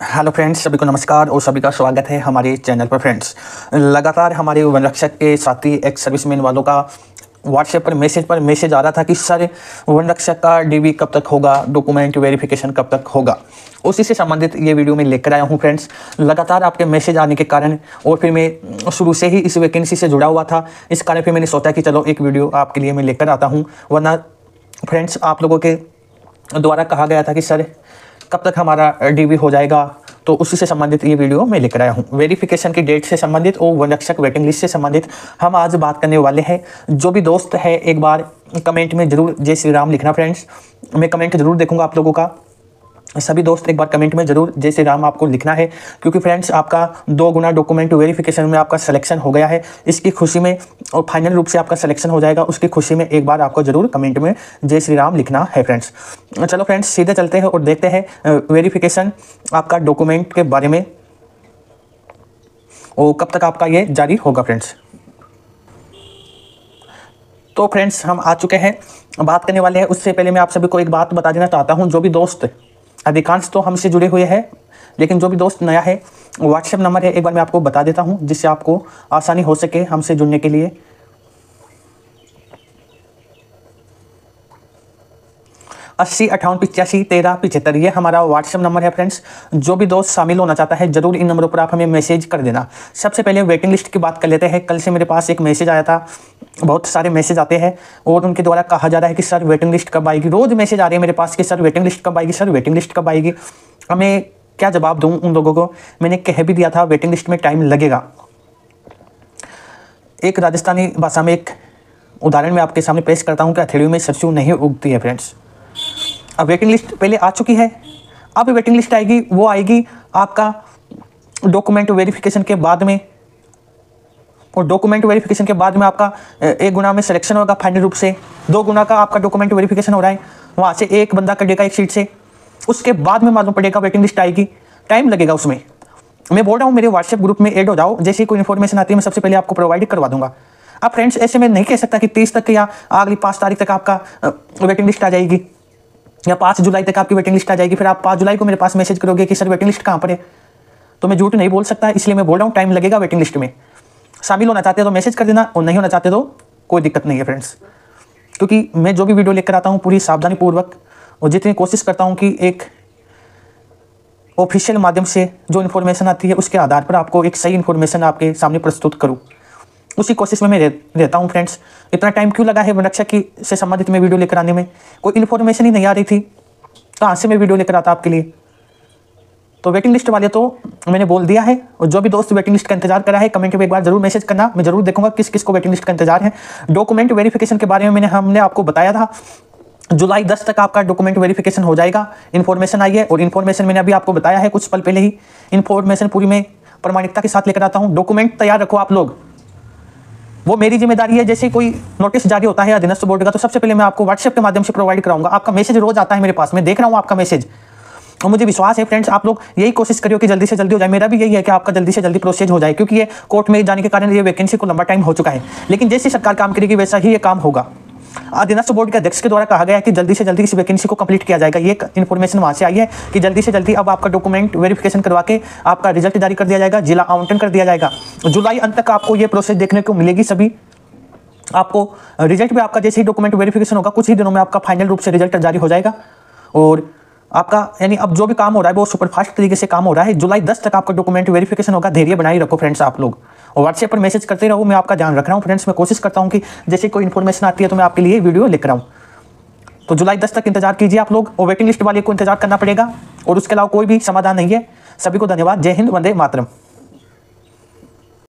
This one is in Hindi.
हेलो फ्रेंड्स सभी को नमस्कार और सभी का स्वागत है हमारे चैनल पर फ्रेंड्स लगातार हमारे वन रक्षक के साथी एक्स सर्विसमैन वालों का व्हाट्सएप पर मैसेज पर मैसेज आ रहा था कि, सर वन रक्षक का डीबी कब तक होगा? डॉक्यूमेंट वेरिफिकेशन कब तक होगा? उसी से संबंधित ये वीडियो मैं लेकर आया हूँ फ्रेंड्स लगातार आपके मैसेज आने के कारण और फिर मैं शुरू से ही इस वैकेंसी से जुड़ा हुआ था। इस कारण फिर मैंने सोचा कि चलो एक वीडियो आपके लिए मैं लेकर आता हूँ। वरना फ्रेंड्स आप लोगों के द्वारा कहा गया था कि, सर कब तक हमारा डीवी हो जाएगा? तो उसी से संबंधित ये वीडियो मैं लेकर आया हूँ। वेरिफिकेशन की डेट से संबंधित और वन रक्षक वेटिंग लिस्ट से संबंधित हम आज बात करने वाले हैं। जो भी दोस्त है, एक बार कमेंट में ज़रूर जय श्री राम लिखना फ्रेंड्स मैं कमेंट ज़रूर देखूँगा आप लोगों का। सभी दोस्त एक बार कमेंट में ज़रूर जय श्री राम आपको लिखना है, क्योंकि फ्रेंड्स आपका दो गुना डॉक्यूमेंट वेरिफिकेशन में आपका सिलेक्शन हो गया है। इसकी खुशी में और फाइनल रूप से आपका सिलेक्शन हो जाएगा, उसकी खुशी में एक बार आपको ज़रूर कमेंट में जय श्री राम लिखना है फ्रेंड्स चलो फ्रेंड्स सीधे चलते हैं और देखते हैं वेरीफिकेशन आपका डॉक्यूमेंट के बारे में। और कब तक आपका ये जारी होगा फ्रेंड्स तो फ्रेंड्स हम आ चुके हैं, बात करने वाले हैं, उससे पहले मैं आप सभी को एक बात बता देना चाहता हूँ, जो भी दोस्त अधिकांश तो हमसे जुड़े हुए हैं, लेकिन जो भी दोस्त नया है व्हाट्सएप नंबर है, एक बार मैं आपको बता देता हूँ, जिससे आपको आसानी हो सके हमसे जुड़ने के लिए। अस्सी अठावन पिचासी, तेरह, पिछहत्तर, ये हमारा व्हाट्सएप नंबर है फ्रेंड्स। जो भी दोस्त शामिल होना चाहता है, ज़रूर इन नंबरों पर आप हमें मैसेज कर देना। सबसे पहले वेटिंग लिस्ट की बात कर लेते हैं। कल से मेरे पास एक मैसेज आया था बहुत सारे मैसेज आते हैं और उनके द्वारा कहा जा रहा है कि, सर वेटिंग लिस्ट कब आएगी? रोज़ मैसेज आ रही है मेरे पास कि, सर वेटिंग लिस्ट कब आएगी? सर वेटिंग लिस्ट कब आएगी? हमें क्या जवाब दूँ उन लोगों को? मैंने कह भी दिया था वेटिंग लिस्ट में टाइम लगेगा। एक राजस्थानी भाषा में एक उदाहरण मैं आपके सामने पेश करता हूँ कि हथेलियों में सरसों नहीं उगती है फ्रेंड्स अब वेटिंग लिस्ट पहले आ चुकी है। अब वेटिंग लिस्ट आएगी, वो आएगी आपका डॉक्यूमेंट वेरिफिकेशन के बाद में। और डॉक्यूमेंट वेरिफिकेशन के बाद में आपका एक गुना में सिलेक्शन होगा फाइनल रूप से। दो गुना का आपका डॉक्यूमेंट वेरिफिकेशन हो रहा है, वहाँ से एक बंदा कटेगा एक सीट से। उसके बाद में मालूम पड़ेगा वेटिंग लिस्ट आएगी। टाइम लगेगा उसमें। मैं बोल रहा हूँ, मेरे व्हाट्सएप ग्रुप में एड हो जाओ। जैसे कोई इन्फॉर्मेशन आती है, मैं सबसे पहले आपको प्रोवाइड करवा दूँगा। अब फ्रेंड्स ऐसे में नहीं कह सकता कि तीस तक या अगली पाँच तारीख तक आपका वेटिंग लिस्ट आ जाएगी। या पाँच जुलाई तक आपकी वेटिंग लिस्ट आ जाएगी। फिर आप पाँच जुलाई को मेरे पास मैसेज करोगे कि, सर वेटिंग लिस्ट कहाँ पर है? तो मैं झूठ नहीं बोल सकता, इसलिए मैं बोल रहा हूँ टाइम लगेगा वेटिंग लिस्ट में। शामिल होना चाहते हो तो मैसेज कर देना, और नहीं होना चाहते तो कोई दिक्कत नहीं है फ्रेंड्स क्योंकि मैं जो भी वीडियो लेकर आता हूँ, पूरी सावधानी पूर्वक और जितनी कोशिश करता हूँ कि एक ऑफिशियल माध्यम से जो इन्फॉर्मेशन आती है, उसके आधार पर आपको एक सही इन्फॉर्मेशन आपके सामने प्रस्तुत करूँ. उसी कोशिश में मैं रहता हूँ फ्रेंड्स इतना टाइम क्यों लगा है वनरक्षा की से संबंधित मैं वीडियो लेकर आने में? कोई इन्फॉर्मेशन ही नहीं आ रही थी. कहाँ से मैं वीडियो लेकर आता आपके लिए? तो वेटिंग लिस्ट वाले तो मैंने बोल दिया है और जो भी दोस्त वेटिंग लिस्ट का इंतज़ार करा है कमेंट में एक बार ज़रूर मैसेज करना। मैं ज़रूर देखूँगा किस किस को वेटिंग लिस्ट का इंतज़ार है। डॉक्यूमेंट वेरिफिकेशन के बारे में मैंने हमने आपको बताया था। जुलाई दस तक आपका डॉक्यूमेंट वेरिफिकेशन हो जाएगा। इन्फॉर्मेशन आई है और इन्फॉर्मेशन मैंने अभी आपको बताया है कुछ पल पहले ही। इन्फॉर्मेशन पूरी मैं प्रमाणिकता के साथ लेकर आता हूँ। डॉक्यूमेंट तैयार रखो आप लोग। वो मेरी ज़िम्मेदारी है, जैसे कोई नोटिस जारी होता है अधीनस्थ बोर्ड का तो सबसे पहले मैं आपको व्हाट्सएप के माध्यम से प्रोवाइड कराऊँगा। आपका मैसेज रोज आता है मेरे पास। मैं देख रहा हूँ आपका मैसेज और मुझे विश्वास है फ्रेंड्स आप लोग यही कोशिश करियो कि जल्दी से जल्दी हो जाए। मेरा भी यही है कि आपका जल्दी से जल्दी प्रोसेस हो जाए, क्योंकि ये कोर्ट में जाने के कारण ये वैकेंसी को लंबा टाइम हो चुका है। लेकिन जैसे सरकार काम करेगी, वैसा ही ये काम होगा। अधीनस्थ बोर्ड के अध्यक्ष के द्वारा कहा गया है कि जल्दी से जल्दी इस वैकेंसी को कंप्लीट किया जाएगा। ये इन्फॉर्मेशन वहाँ से आई है कि जल्दी से जल्दी अब आपका डॉक्यूमेंट वेरिफिकेशन करवा के आपका रिज़ल्ट जारी कर दिया जाएगा, जिला आवंटन कर दिया जाएगा। जुलाई अंत तक आपको ये प्रोसेस देखने को मिलेगी सभी। आपको रिज़ल्ट भी आपका जैसे ही डॉक्यूमेंट वेरिफिकेशन होगा, कुछ ही दिनों में आपका फाइनल रूप से रिज़ल्ट जारी हो जाएगा। और आपका, यानी अब जो भी काम हो रहा है, वो सुपरफास्ट तरीके से काम हो रहा है। जुलाई दस तक आपका डॉक्यूमेंट वेरिफिकेशन होगा। धैर्य बनाए रखो फ्रेंड्स आप लोग। और व्हाट्सएप पर मैसेज करते रहो, मैं आपका ध्यान रख रहा हूँ फ्रेंड्स मैं कोशिश करता हूँ कि जैसे कोई इन्फॉर्मेशन आती है तो मैं आपके लिए वीडियो लिख रहा हूँ। तो जुलाई दस तक इंतज़ार कीजिए आप लोग। और वेटिंग लिस्ट वाले को इंतज़ार करना पड़ेगा। और उसके अलावा कोई भी समाधान नहीं है। सभी को धन्यवाद। जय हिंद, वंदे मातरम।